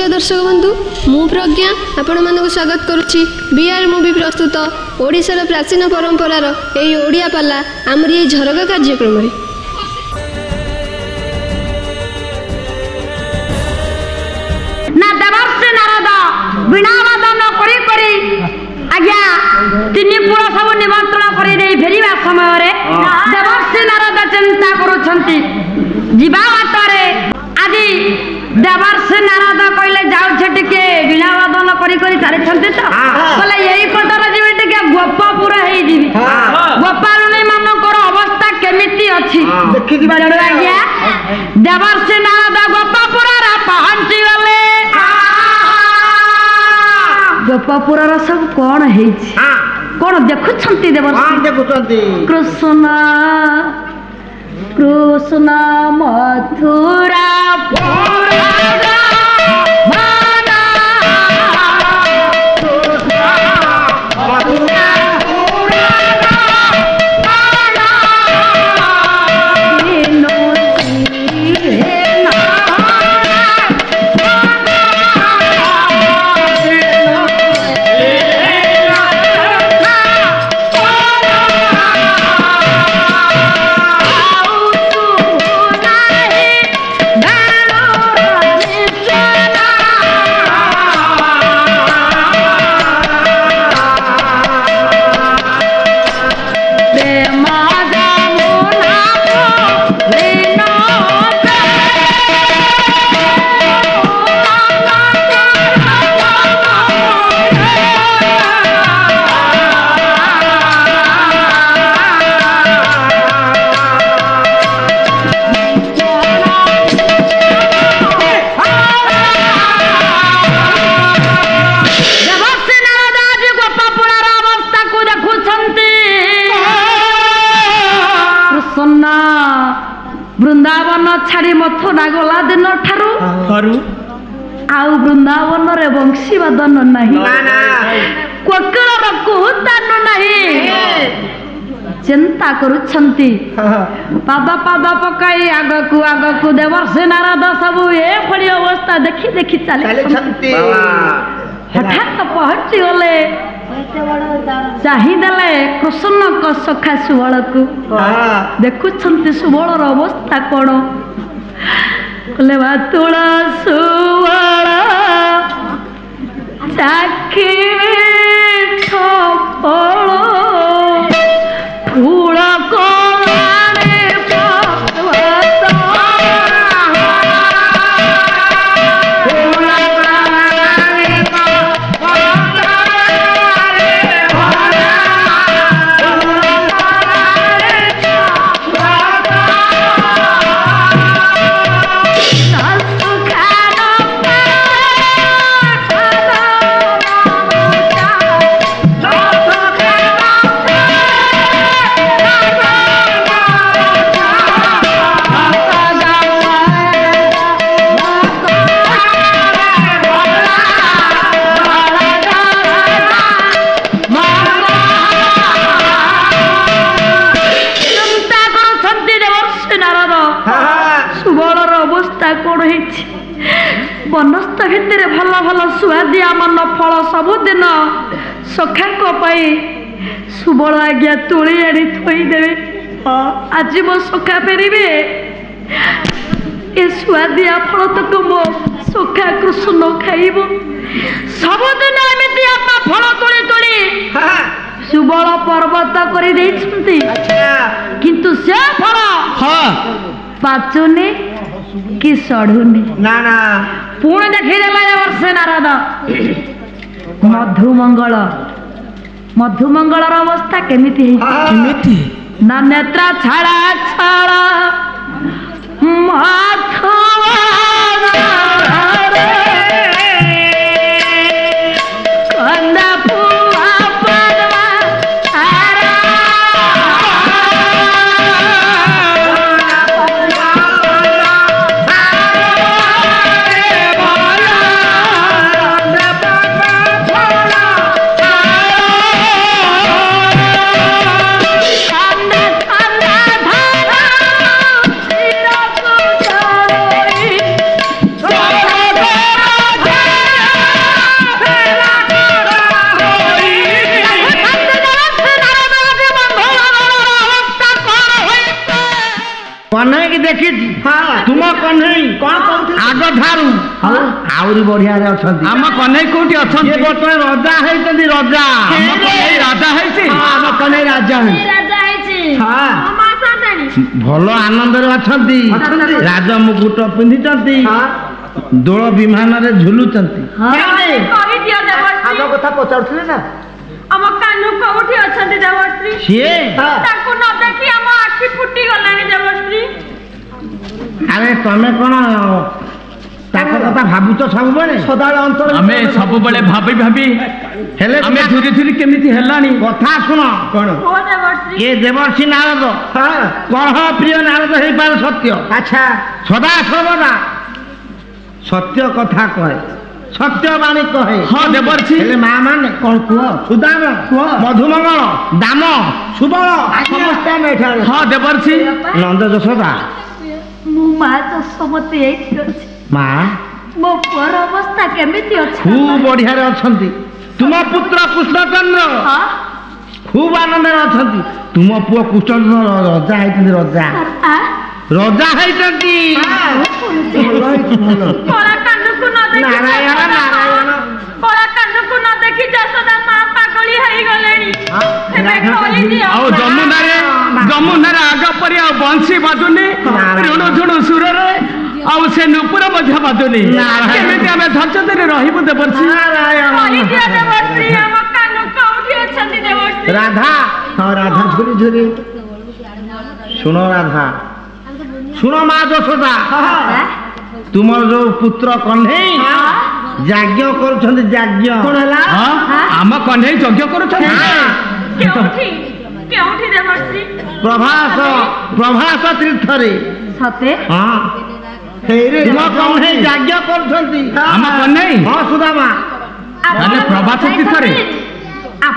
নমস্কার দর্শক বন্ধু ମୁଁ ପ୍ରଜ୍ଞା ଆପଣମାନଙ୍କୁ ସ୍ୱାଗତ କରୁଛି ବିଆର୍ ମୁଭି ପ୍ରସ୍ତୁତ ଓଡ଼ିଶାର ପ୍ରାଚୀନ ପରମ୍ପରାର ଏହି ଓଡ଼ିଆ ପାଲା ଆମର ଏହି ଝରକା କାର୍ଯ୍ୟକ୍ରମରେ ନା ଦେବାଶ୍ରୀ ନାରଦ ବୀଣା ବାଦନ କରି କରି ଆଜ୍ଞା ତିନି ପୁର ସବୁ ନିମନ୍ତ୍ରଣ କରି ଦେଇ ଫେରିବା ସମୟରେ ଦେବାଶ୍ରୀ ନାରଦ ଚିନ୍ତା କରୁଛନ୍ତି ଯିବା ବାଟରେ ଆଜି দেবার সে নারাজ কইলে যাচ্ছে ଟିକେ বীণা বাদন করি করি সারিছন্তি তো বলে এই কথাটা যাবে ଟିକେ ଗୋପପୁର ହେଇଯିବି ଗୋପାଳୁଣୀ ମାନଙ୍କର ଅବସ୍ଥା କେମିତି ଅଛି ଆଜ୍ଞା ଦେବର୍ଷି ନାରଦ ଗୋପପୁରରେ ପହଞ୍ଚିଗଲେ ଗୋପପୁରର ସବୁ କଣ ହେଇଛି କଣ ଦେଖୁଛନ୍ତି ଦେବର୍ଷି ଦେଖୁଛନ୍ତି କୃଷ୍ଣ କୃଷ୍ଣ ମଥୁରା ಶಿವ ದನ್ನು ನಹಿ ಕೊಕ್ಕಳ ಬಕ್ಕು ತನ್ನು ನಹಿ চিন্তা করুচ্ছন্তি পাদ পাদ পকাই আগকু আগকু দেব সে নারদ সবু এপরি অবস্থা দেখি দেখি চালিছন্তি হঠাৎ পহଞ୍ଚি গলে চাহিদেলে কৃষ্ণক সখা সুবଳକୁ ଦେଖୁଛନ୍ତି ସୁବଳର ଅବସ୍ଥା କ'ଣ କହିଲେ ବା ତୁଳ ସୁବଳ তাকে ছপড় ଦିନ ସଖାଙ୍କ ପାଇଁ ସୁବଳ ଆଜ୍ଞା ତୋଳି ଆଣି ଥୋଇଦେବେ ଆଜି ମୋ ସଖା ଫେରିବେ ଏ ସୁଆଦିଆ ଫଳ ଫଳତକ ମୋ ସଖା କୃଷ୍ଣ ଖାଇବ ସବୁଦିନ ଏମିତି ଆମ ଫଳ ତୋଳି ତୋଳି ସୁବଳ ପର୍ବତ କରିଦେଇଛନ୍ତି କିନ୍ତୁ ସେ ଫଳ ପାଚୁନି କି ସଢୁନି ନା ନା ପୁଣି ଦେଖେଇଦେଲା ଏ ବର୍ଷେ ନାରଦ মধ্যুমঙ্গল মধ্যুমঙ্গলর অবস্থা কেমিতি কেমিতি না নেত্রা ছাড়া ছাড়া মধু କହ୍ନେଇ କି ଦେଖିଛି ତୁମ କହ୍ନେଇ କଣ କହୁଥିଲେ ଆଗ ଠାରୁ ଆହୁରି ବଢିଆରେ ଅଛନ୍ତି ଆମ କହ୍ନେଇ କୋଉଠି ଅଛନ୍ତି ବର୍ତ୍ତମାନ ରଜା ହେଇଛନ୍ତି ରଜା ରାଜା ହେଇଛି ଆମ କହ୍ନେଇ ରାଜା ହେଇଛି ଭଲ ଆନନ୍ଦରେ ଅଛନ୍ତି ରାଜ ମୁକୁଟ ପିନ୍ଧିଛନ୍ତି ଦୋଳ ବିମାନରେ ଝୁଲୁଛନ୍ତି ଆମ କଥା ପଚାରୁଥିଲେ ନା ଆମ କାହ୍ନୁ କୋଉଠି ଅଛନ୍ତି ଦେବଶ୍ରୀ ସିଏ ତାଙ୍କୁ ନ ଦେଖି ଆଖି ଗଲାଣି ଦେବଶ୍ରୀ ଆରେ ତମେ କ'ଣ ତାଙ୍କ କଥା ଭାବୁଛ ସବୁବେଳେ ସଦାବେଳେ ଅନ୍ତର ଆମେ ସବୁବେଳେ ଭାବି ଭାବି ହେଲେ ଆମେ ଧୀରେ ଧୀରେ କେମିତି ହେଲାଣି କଥା ଶୁଣ କ'ଣ ଏ ଦେବର୍ଷି ନାରଦ କହ ପ୍ରିୟ ନାରଦ ହେଇପାରେ ସତ୍ୟ ଆଚ୍ଛା ସଦା ସର୍ବଦା ସତ୍ୟ କଥା କହେ ସତ୍ୟବାଣୀ କହେ ହଁ ଦେବର୍ଷି ହେଲେ ମା ମାନେ କଣ କୁହ ସୁଦାମ କୁହ ମଧୁମଙ୍ଗଳ ଦାମ ସୁବଳ ସମସ୍ତେ ଆମେ ଏଠାରେ ହଁ ଦେବର୍ଷି ନନ୍ଦ ଯଶୋଦା ମୁଁ ମା ଯଶୋମତୀ ଏଇଠି ଅଛି ମା ମୋ ପୁଅର ଅବସ୍ଥା କେମିତି ଅଛି ଖୁବ ବଢିଆରେ ଅଛନ୍ତି ତୁମ ପୁତ୍ର କୃଷ୍ଣଚନ୍ଦ୍ର ଖୁବ ଆନନ୍ଦରେ ଅଛନ୍ତି ତୁମ ପୁଅ କୃଷ୍ଣଚନ୍ଦ୍ର ରଜା ହେଇଛନ୍ତି ରଜା রজা হইটা কি পড়া কান্নকু ন দেখি নারায়ণ নারায়ণ পড়া কান্নকু ন দেখি যশোদা মা পাগলি হই গলেনি ଆଉ ଯମୁନାରେ ଯମୁନାରେ ଆଗ ପରି ଆଉ ବଂଶୀ ବାଜୁନି ଋଣୁ ଝୁଣୁ ସୁରରେ ଆଉ ସେ ନୂପୁର ମଧ୍ୟ ବାଜୁନି କେମିତି ଆମେ ଧୈର୍ଯ୍ୟରେ ରହିବୁ ଦେବର୍ଷି ରାଧା ହଁ ରାଧା ଝୁରି ଝୁରି ଶୁଣ ରାଧା শুনো মা যশোদা হ্যাঁ? তোমার যে পুত্র কন্ঢেই হ্যাঁ। যাজ্ঞ করছেন যাজ্ঞ হ্যাঁ? আম কন্ঢেই যজ্ঞ করছেন প্রভাস প্রভাস তীর্থরে সতে হ্যাঁ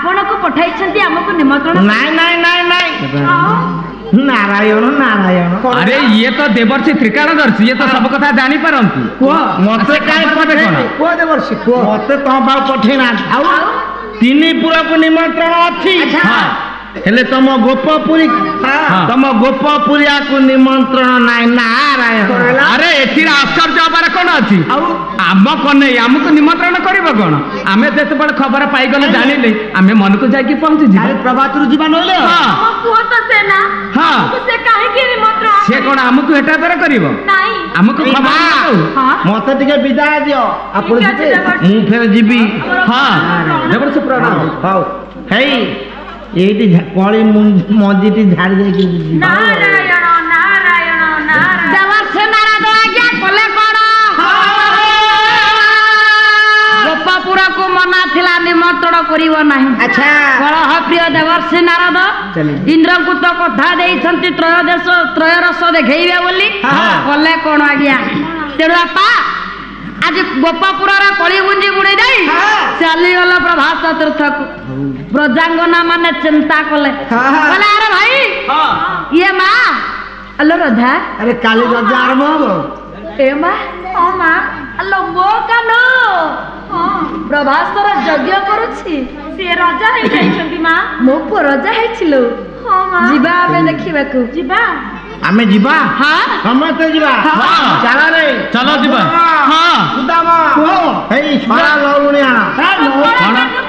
কন্ঢেই নিমন্ত্রণ নাই নাই নাই নাই ନାରାୟଣ ନାରାୟଣ ଆରେ ଇଏ ତ ଦେବର୍ଷି ତ୍ରିକାଳଦର୍ଶୀ ଇଏ ତ ସବୁ କଥା ଜାଣିପାରନ୍ତି କୁହ ମତେ କାହିଁ କୁହ ଦେବର୍ଷି କୁହ ମତେ ତମ ପାଖକୁ ପଠେଇନା ଆଉ ତିନି ପୁରକୁ ନିମନ୍ତ୍ରଣ ଅଛି ହେଲେ ତମ ଗୋପପୁରୀ ତମ ଗୋପପୁରୀଆକୁ ନିମନ୍ତ୍ରଣ ନାହିଁ ନାରାୟଣ ଆରେ ଏଥିରେ ଆଶ୍ଚର୍ଯ୍ୟ ହବାର କଣ ଅଛି ଆଉ ଆମ କନେଇ ଆମକୁ ନିମନ୍ତ୍ରଣ କରିବ କଣ ଆମେ ଯେତେବେଳେ ଖବର ପାଇଗଲେ ଜାଣିଲେ ଆମେ ମନକୁ ଯାଇକି ପହଞ୍ଚିଯିବା ପ୍ରଭାତରୁ ଯିବା ନହେଲେ ସେ କଣ ଆମକୁ ହେଟା ବେର କରିବ ଆମକୁ ମତେ ଟିକେ ବିଦାୟ ଦିଅ ଆପଣ ମୁଁ ଫେର ଯିବି ହଁ ଜବରଦସ୍ତ ପ୍ରଣାମ ହଉ ହେଇ এইটি কড়ি মজিটি ঝাড়ি দেখি নারায়ণ নারায়ণ নারায়ণ দেওয়ার সে নারা দয়া কলে কর গোপাপুরকু মনা থিলা নিমন্ত্রণ করিব নাহি আচ্ছা কলহ প্রিয় দেবর্ষি নারদ ইন্দ্রঙ্কু তো কথা দেইছন্তি ত্রয়োদশ ত্রয়োরস দেখেইবে বলি কলে কোন আজ্ঞা তেণু আপা আজ গোপাপুরর কলিগুঞ্জি বুড়াই দেই চালিগলা প্রভাস চতুর্থকু ବ୍ରଜାଙ୍ଗନା ମାନେ ଚିନ୍ତା କଲେ କହିଲେ ଆରେ ଭାଇ ଇଏ ମା ଆଲୋ ରଧା ଆରେ କାଲି ରଜା ଆରମ୍ଭ ହବ ଏ ମା ହଁ ମା ଆଲୋ ମୋ କାନ ପ୍ରଭାସର ଯଜ୍ଞ କରୁଛି ସିଏ ରଜା ହେଇଯାଇଛନ୍ତି ମା ମୋ ପୁଅ ରଜା ହେଇছিল ଯିବା ଆମେ ଦେଖିବାକୁ ଯିବା ଆମେ ଯିବା ସମସ୍ତେ ଯିବା ଚାଲରେ ଚାଲ ଯିବା ହଁ ସୁଦାମ ହେଇ ଛଣା ଲଉଣୀ ଆଣ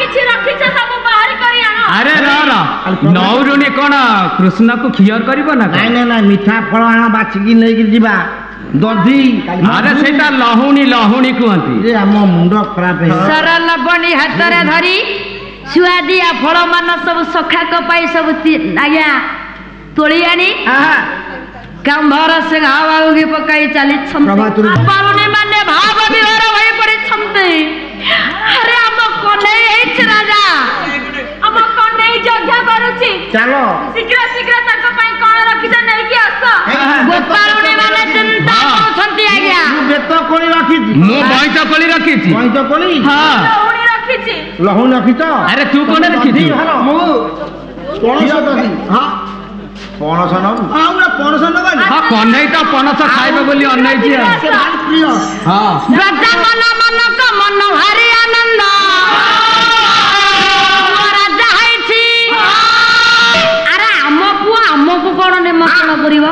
କିଛି ରଖିଛ ସବୁ ବାହାର କରି ଆଣ ଆରେ ର ର ନଉରୁଣୀ କଣ କୃଷ୍ଣକୁ ଖିଅର କରିବ ନା ନାଇଁ ନାଇଁ ନାଇଁ ମିଠା ଫଳ ଆଣ ବାଛିକି ନେଇକି ଯିବା ଦଧି ଆରେ ସେଇଟା ଲହୁଣୀ ଲହୁଣୀ କୁହନ୍ତି ଯେ ଆମ ମୁଣ୍ଡ ଖରାପ ସର ଲବଣୀ ହାତରେ ଧରି ଛୁଆଦିଆ ଫଳମାନ ସବୁ ସଖାକ ପାଇଁ ସବୁ ଆଜ୍ଞା ତୋଳି ଆଣି କାମ୍ଭର ସିଂହ ବାବୁକି ପକାଇ ଚାଲିଛନ୍ତି ମାନେ ଭାବ ବିହର ହୋଇ ପଡ଼ିଛନ୍ତି আরে ଆମକୁ ନେଇଛ ରାଜା ଆମକୁ ନେଇ ଯଜ୍ଞ କରୁଛି ଚାଲ ଶୀଘ୍ର ଶୀଘ୍ର ତାଙ୍କ ପାଇଁ କଣ ରଖିଛ ନେଇକି ଆସ ଗୋପାଳୁଣୀ ମାନେ ଚିନ୍ତା କରୁଛନ୍ତି ଆଜ୍ଞା ମୁଁ ବେତ କୋଳି ରଖିଛି ମୁଁ ବଇତ କୋଳି ରଖିଛି ବଇତ କୋଳି ହଁ ଲହୁଣୀ ରଖିଛି ଲହୁଣୀ ରଖିଛ ଆରେ ତୁ କଣ ରଖିଛି ମୁଁ କଣ ରଖିଛି ହଁ ପଣସ ନବୁ ହଁ ପୁରା ପଣସ ନବନି ହଁ କହ୍ନେଇଟା ପଣସ ଖାଇବେ ବୋଲି ଅନେଇଛି ଭାରି ପ୍ରିୟ ହଁ ବ୍ରଜମନ ମନକ ମନ ଭାରି ଆନନ୍ଦ ରାଜା ହେଇଛି ଆରେ ଆମ ପୁଅ ଆମକୁ କଣ ନିମନ୍ତ୍ରଣ କରିବ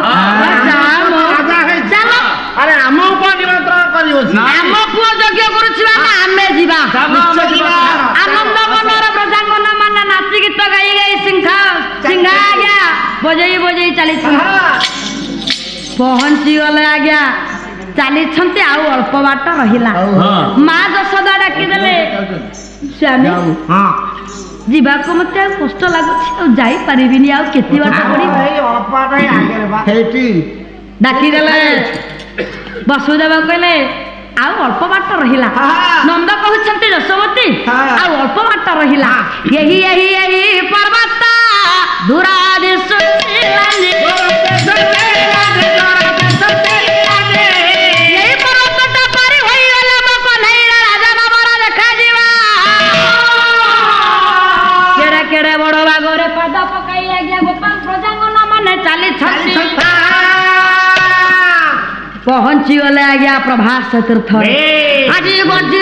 ଆରେ ଆମ ପୁଅ ନିମନ୍ତ୍ରଣ କରିବ ଆମ ପୁଅ ଯଜ୍ଞ କରୁଛି ଆମେ ଯିବା বজাই বজাই ଚାଲିଛନ୍ତି ପହଞ୍ଚିଗଲେ ଆଜ୍ଞା ଚାଲିଛନ୍ତି ଆଉ ଅଳ୍ପ ବାଟ ରହିଲା ମା ଯଶୋଦା ଡାକିଦେଲେ ସ୍ୱାମୀ ଯିବାକୁ ମତେ ଆଉ କଷ୍ଟ ଲାଗୁଛି ଆଉ ଯାଇପାରିବିନି ଆଉ କେତେ ବାଟ ଡାକିଦେଲେ ବସୁଦେବା କହିଲେ ଆଉ ଅଳ୍ପ ବାଟ ରହିଲା ନନ୍ଦ କହୁଛନ୍ତି ଯଶୋବତୀ ଆଉ ଅଳ୍ପ ବାଟ ରହିଲା ଏହି ଏହି ଏହି ପର୍ବତ ପହଞ୍ଚିଗଲେ ଆଜ୍ଞା ପ୍ରଭାସ ଚତୁର୍ଥ ଆଜି ବଞ୍ଚି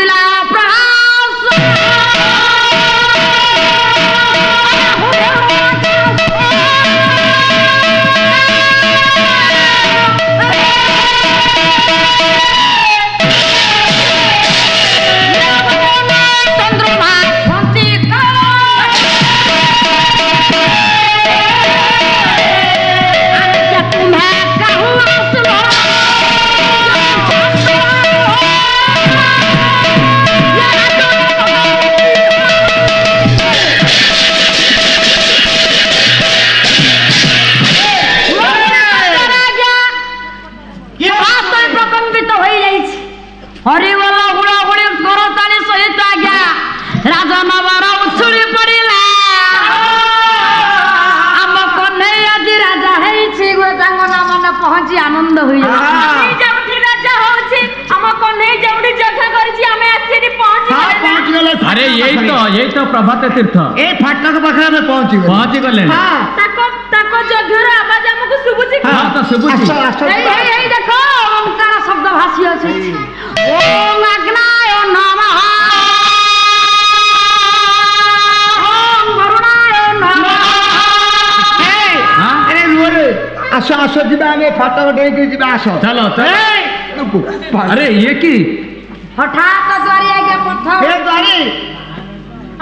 अरे यही तो यही तो प्रभात तीर्थ ए फाटक पखरा में पहुंची गले पहुंची गले हां ताको ताको जघर आवाज हम को सुबुची हां तो सुबुची अच्छा अच्छा, अच्छा। ए ए देखो ओंकार शब्द भासी अछि ओम अग्नाय नमः ओम वरुणाय नमः ए हाँ? अरे लोरे आसो आसो जिबा हमें फाटक डेके जिबा आसो चलो चलो अरे ये की हठात तो द्वारी आ गया पत्थर ए द्वारी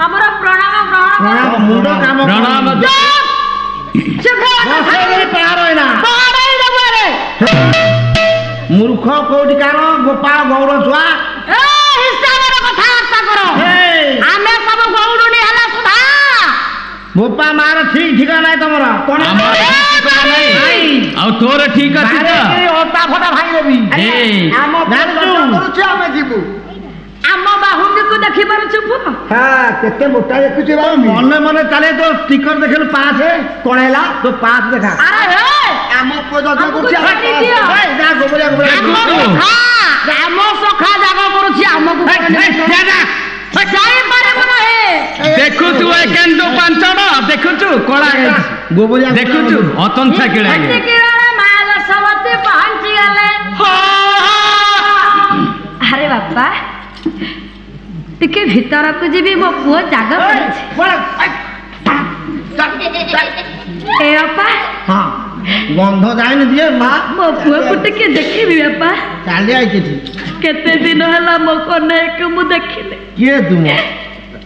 ଆମର ପ୍ରଣାମ ପ୍ରଣାମ ମୁଣ୍ଡ କାମ ପ୍ରଣାମ ମୂର୍ଖ କୋଉଠି କାର ଗୋପାଳ ଗୌର ଛୁଆ ହିସାବରେ କଥାବାର୍ତ୍ତା କର ଆମେ ସବୁ ଗୌଡ଼ୁଣି ହେଲା ସୁଧା ବୋପା ମାର ଠିକ ଠିକା ନାହିଁ ତମର ଆଉ ତୋର ଠିକ ଅଛି ଅଟା ଫଟା ଭାଇ ଦେବି ଆମେ ଯିବୁ ଆମ ବାହୁଙ୍ଗୀକୁ ଦେଖିପାରୁଛୁ হ্যাঁ কেতে মোটা দেখুছি বাবু মনে মনে তাহলে তো স্টিকর দেখিলু পাঁচ কোণ হেলা তো পাঁচ দেখা আরে হে ଆମ ପୁଅ ଯତ୍ନ କରୁଛି ଯା ଗୋବରିଆ ଗୋବରିଆ ଆମ ସଖା ଜାଗ କରୁଛି ଆମକୁ ଦେଖୁଛୁ ଏକେଣ୍ଡୁ ପାଞ୍ଚଣ ଦେଖୁଛୁ କଳା ଗୋବରିଆ ଦେଖୁଛୁ ଅତନ୍ଥା କିଳେ ମହାଲକ୍ଷ୍ମୀ ପହଞ୍ଚିଗଲେ ଆରେ ବାପା ଟିକେ ଭିତରକୁ ଯିବି ମୋ ପୁଅ ଜାଗ ଏ ବାପା ହଁ গন্ধ যায় না দিয়ে মা মো পুয়াকু টিকে দেখিবি বাপা কালি আইছিছি কেতে দিন হেলা মো কনেকে মু দেখিলে কিয়ে তুম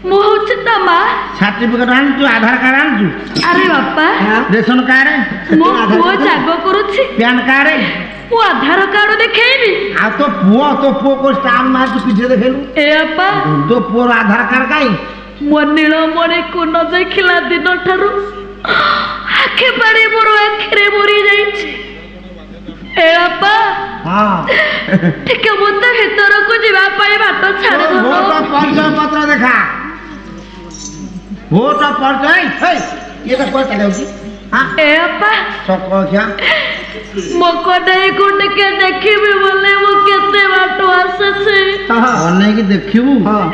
মু হচ্ছে তা মা সার্টিফিকেট আনছু আধার কার্ড আনছু আরে বাপা রেশন কার্ড মো পুয়া জাগ করুছি প্যান কার্ড ମୋ ଆଧାର କାର୍ଡ ଦେଖେଇବି ଆଉ ତୋ ପୁଅ ତୋ ପୁଅ କୋଉ ଷ୍ଟାମ୍ପ ମାରିଛୁ ପିଠିରେ ଦେଖେଇଲୁ ଏ ବାପା ତୋ ପୁଅର ଆଧାର କାର୍ଡ କାହିଁ ମୋ ନୀଳମଣିକୁ ନ ଦେଖିଲା ଦିନ ଠାରୁ ଆଖି ପାଣି ମୋର ଆଖିରେ ମରି ଯାଇଛି ଏ ବାପା ଟିକେ ମୋତେ ଭିତରକୁ ଯିବା ପାଇଁ ବାଟ ଛାଡି ପରିଚୟ ପତ୍ର ଦେଖା ଭୋଟ ପରିଚୟ ଇଏ ତ କୁଆଡ଼େ ଚାଲି ଯାଉଛି ଏ ବାପା ସକ ମକଟାଏ କୁଣ୍ଡକେ ଦେଖିବି ବୋଲେ ମୁଁ କେତେ ବାଟ ଆସୁଛି ଅନେଇକି ଦେଖିବୁ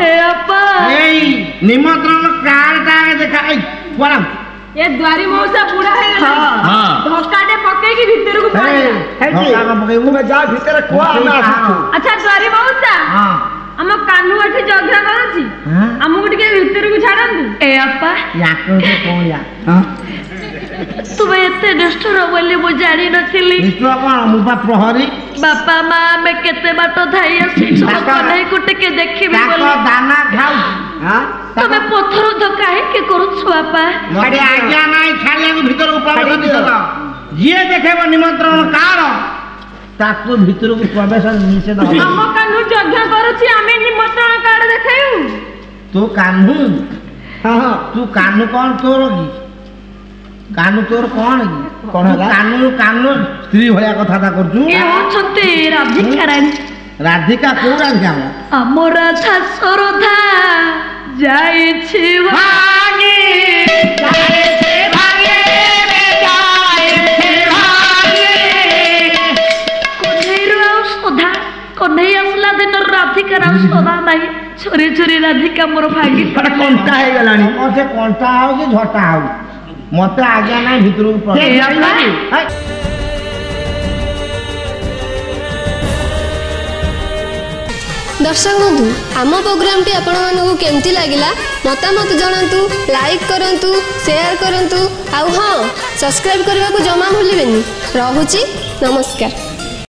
ଏ ବାପା ଏଇ ନିମନ୍ତ୍ରଣ କାର୍ଡ ଟା ଦେଖା ଏଇ ପରା ଏ ଦ୍ୱାରି ମଉସା ବୁଢା ହେଇଗଲା ଧକାଟେ ପକେଇକି ଭିତରକୁ ପଳେଇଲା ତୁମେ ଯା ଭିତରେ କୁହ ଆମେ ଆସୁଛୁ ଆଚ୍ଛା ଦ୍ୱାରି ମଉସା ଆମ କାହ୍ନୁ ଏଠି ଯଜ୍ଞ କରୁଛି ଆମକୁ ଟିକେ ଭିତରକୁ ଛାଡ଼ନ୍ତୁ ଏ ବାପା ୟାକୁ କଣ ୟା ତୁମେ ଏତେ ନିଷ୍ଠୁର ବୋଲି ମୁଁ ଜାଣିନଥିଲି ନିଷ୍ଠୁର କ'ଣ ମୁଁ ବା ପ୍ରହରୀ ବାପା ମା ଆମେ କେତେ ବାଟ ଧାଇ ଆସିଛୁ କହ୍ନେଇକୁ ଟିକେ ଦେଖିବି ଦାନା ଖାଉ ତମେ ପଥରଧ କାହିଁକି କରୁଛୁ ବାପା ଆଜ୍ଞା ନାଇଁ ଛାଡ଼ିବାକୁ ଭିତରକୁ ପ୍ରବେଶ ନିଷେଧ ଯିଏ ଦେଖେଇବ ନିମନ୍ତ୍ରଣ କାହାର ତାକୁ ଭିତରକୁ ପ୍ରବେଶ ନିଷେଧ ଆମ କାହ୍ନୁ ଯଜ୍ଞ କରୁଛି ଆମେ ନିମନ୍ତ୍ରଣ କାର୍ଡ ଦେଖାଇବୁ ତୁ କାହ୍ନୁ ହଁ ତୁ କାହ୍ନୁ କ'ଣ ତୋର କି କାନୁ ତୋର କଣ କି କଣ ହେଲା କାନୁ କାନୁ ସ୍ତ୍ରୀ ଭଳିଆ କଥାବାର୍ତ୍ତା କରୁଛୁ ହେଉଛନ୍ତି ରାଧିକା ରାଣୀ ରାଧିକା କୋଉ ରାଧିକା ଆମର ଶାଶରଧା ଯାଇଛି ଭାଙ୍ଗି ଯାଇଛି କହ୍ନେଇ ଆସିଲା ଦିନ ରାଧିକାର ଆଉ ସଦା ନାହିଁ ଛୁରୀ ଛୁରୀ ରାଧିକା ମୋର ଭାଙ୍ଗି କଣ୍ଟା ହେଇଗଲାଣି ସେ କଣ୍ଟା ହଉ କି ଝଟା ହଉ ମତେ ଆଜ୍ଞା ନାହିଁ ଭିତରକୁ ଦର୍ଶକ ବନ୍ଧୁ ଆମ ପ୍ରୋଗ୍ରାମଟି ଆପଣମାନଙ୍କୁ କେମିତି ଲାଗିଲା ମତାମତ ଜଣାନ୍ତୁ ଲାଇକ୍ କରନ୍ତୁ ସେୟାର କରନ୍ତୁ ଆଉ ହଁ ସବସ୍କ୍ରାଇବ୍ କରିବାକୁ ଜମା ଭୁଲିବେନି ରହୁଛି ନମସ୍କାର